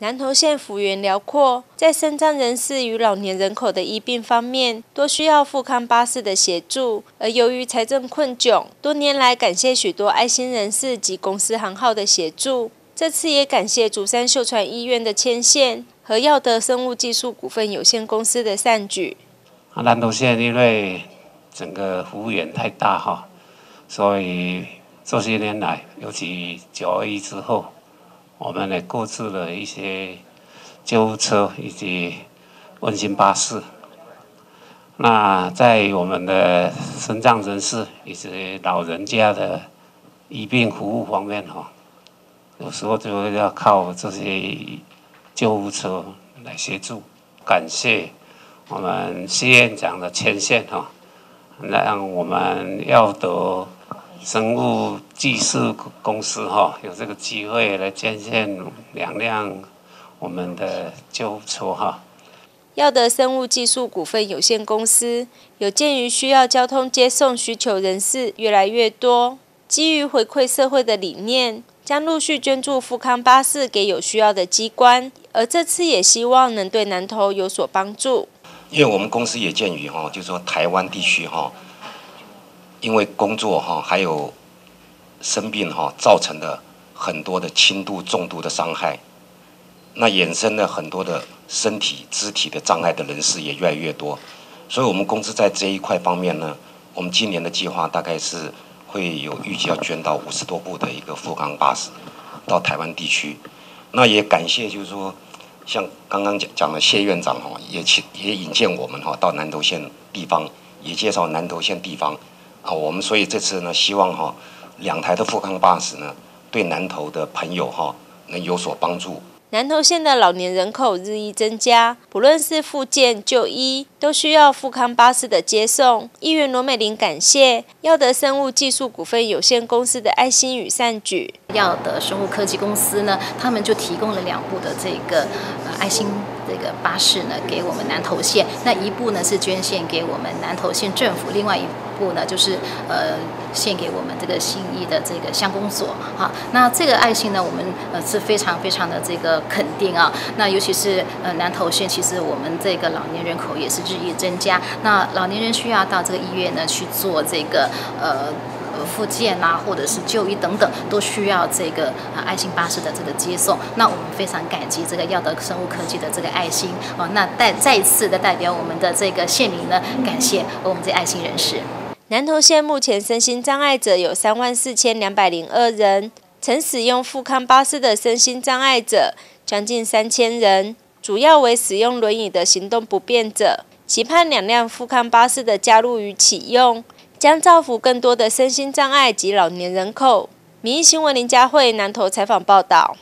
南投县幅员辽阔，在身障人士与老年人口的医病方面，多需要富康巴士的协助。而由于财政困窘，多年来感谢许多爱心人士及公司行号的协助。这次也感谢竹山秀传医院的牵线和耀德生物技术股份有限公司的善举。南投县因为整个幅员太大哈，所以这些年来，尤其九二一之后。我们呢购置了一些救护车以及温馨巴士。那在我们的身障人士以及老人家的医病服务方面哈，有时候就要靠这些救护车来协助。感谢我们谢院长的牵线哈，让我们要得。生物技术公司哈，有这个机会来捐献两辆我们的救护车哈。耀德生物技术股份有限公司有鉴于需要交通接送需求人士越来越多，基于回馈社会的理念，将陆续捐助富康巴士给有需要的机关，而这次也希望能对南投有所帮助。因为我们公司也鉴于哈，就是说台湾地区哈。因为工作哈，还有生病哈，造成的很多的轻度、重度的伤害，那衍生了很多的身体、肢体的障碍的人士也越来越多，所以我们公司在这一块方面呢，我们今年的计划大概是会有预计要捐到五十多部的一个富康巴士到台湾地区，那也感谢就是说，像刚刚讲讲的谢院长哈，也请也引荐我们哈到南投县地方，也介绍南投县地方。啊，我们所以这次呢，希望哈，两台的富康巴士呢，对南投的朋友哈，能有所帮助。南投县的老年人口日益增加，不论是复健就医，都需要富康巴士的接送。议员罗美玲感谢耀德生物技术股份有限公司的爱心与善举。耀德生物科技公司呢，他们就提供了两部的这个呃爱心。这个巴士呢，给我们南投县，那一部呢是捐献给我们南投县政府，另外一部呢就是呃献给我们这个新义的这个乡公所哈。那这个爱心呢，我们呃是非常非常的这个肯定啊。那尤其是呃南投县，其实我们这个老年人口也是日益增加，那老年人需要到这个医院呢去做这个呃。复健啊，或者是就医等等，都需要这个啊爱心巴士的这个接送。那我们非常感激这个耀德生物科技的这个爱心哦。那代再一次的代表我们的这个县民呢，感谢我们这爱心人士。南投县目前身心障碍者有三万四千两百零二人，曾使用富康巴士的身心障碍者将近三千人，主要为使用轮椅的行动不便者。期盼两辆富康巴士的加入与启用。将造福更多的身心障碍及老年人口。民意新闻林佳慧南投采访报道。